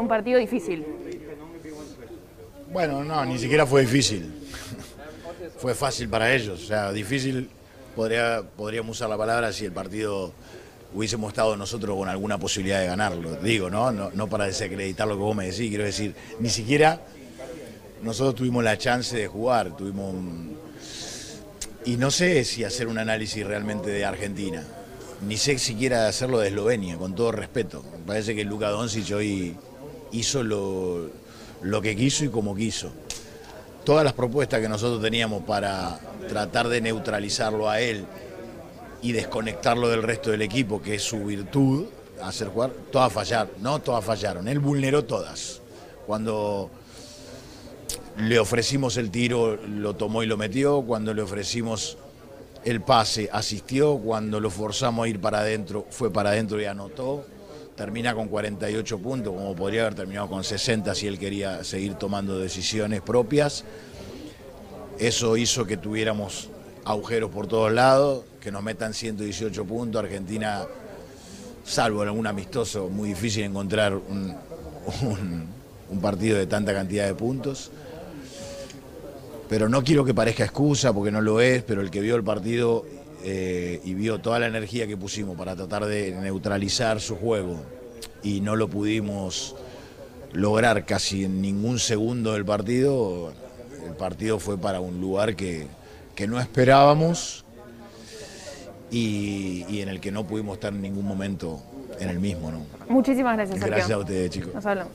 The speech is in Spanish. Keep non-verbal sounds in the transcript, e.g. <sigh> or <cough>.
un partido difícil. Bueno, no, ni siquiera fue difícil. <laughs> fue fácil para ellos. O sea, difícil podría, podríamos usar la palabra si el partido hubiésemos estado nosotros con alguna posibilidad de ganarlo. Digo, ¿no? No, no para desacreditar lo que vos me decís, quiero decir, ni siquiera nosotros tuvimos la chance de jugar, tuvimos Y no sé si hacer un análisis realmente de Argentina, ni sé siquiera hacerlo de Eslovenia, con todo respeto. Me parece que Luka Doncic hoy hizo lo, lo que quiso y como quiso. Todas las propuestas que nosotros teníamos para tratar de neutralizarlo a él y desconectarlo del resto del equipo, que es su virtud, hacer jugar, todas fallaron, no todas fallaron, él vulneró todas. Cuando le ofrecimos el tiro, lo tomó y lo metió. Cuando le ofrecimos el pase, asistió. Cuando lo forzamos a ir para adentro, fue para adentro y anotó. Termina con 48 puntos, como podría haber terminado con 60 si él quería seguir tomando decisiones propias. Eso hizo que tuviéramos agujeros por todos lados, que nos metan 118 puntos. Argentina, salvo en algún amistoso, muy difícil encontrar un, un partido de tanta cantidad de puntos pero no quiero que parezca excusa porque no lo es, pero el que vio el partido eh, y vio toda la energía que pusimos para tratar de neutralizar su juego y no lo pudimos lograr casi en ningún segundo del partido, el partido fue para un lugar que, no esperábamos y, en el que no pudimos estar en ningún momento en el mismo. ¿no? Muchísimas gracias. Gracias a ustedes, chicos. Nos hablamos.